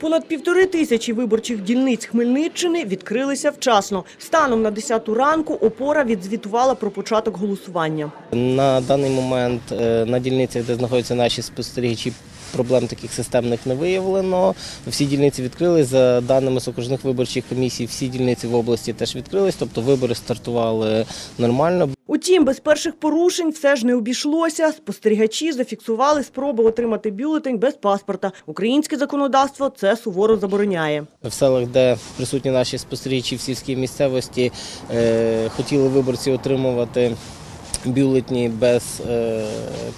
Понад півтори тисячі виборчих дільниць Хмельниччини відкрилися вчасно. Станом на 10 ранку опора відзвітувала про початок голосування. На даний момент е, на дільницях, де знаходяться наші спостерігачі, проблем таких системних не виявлено. Всі дільниці відкрились. За даними з окружних виборчих комісій, всі дільниці в області теж відкрились, тобто вибори стартували нормально. Утім, без перших порушень все ж не обійшлося. Спостерігачі зафіксували спроби отримати бюлетень без паспорта. Українське законодавство це суворо забороняє. В селах, де присутні наші спостерігачі в сільській місцевості, е, хотіли виборці отримувати. Бюлетні без е,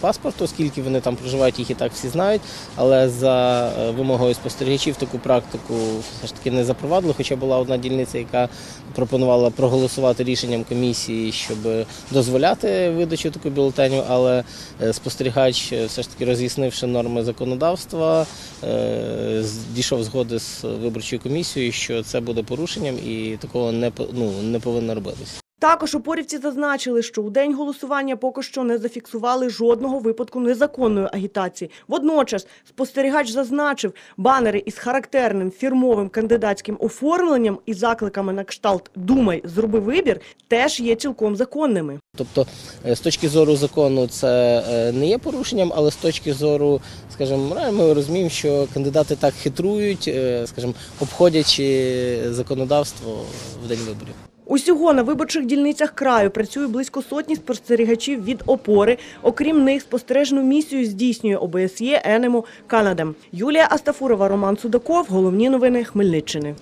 паспорту, оскільки вони там проживають, їх і так всі знають. Але за е, вимогою спостерігачів таку практику все ж таки не запровадили. Хоча була одна дільниця, яка пропонувала проголосувати рішенням комісії, щоб дозволяти видачу такого бюлетеню. Але е, спостерігач, все ж таки роз'яснивши норми законодавства, е, дійшов згоди з виборчою комісією, що це буде порушенням і такого не ну, не повинно робитися. Також опорівці зазначили, що у день голосування поки що не зафіксували жодного випадку незаконної агітації. Водночас спостерігач зазначив, банери із характерним фірмовим кандидатським оформленням і закликами на кшталт «Думай, зроби вибір» теж є цілком законними. Тобто, е, з точки зору закону, це е, не є порушенням, але з точки зору, скажімо, ми розуміємо, що кандидати так хитрують, е, скажімо, обходячи законодавство в день виборів. Усього на виборчих дільницях краю працює близько сотні спостерігачів від опори. Окрім них, спостережну місію здійснює ОБСЄ, ЕНЕМО, Канадем. Юлія Астафурова, Роман Судаков. Головні новини Хмельниччини.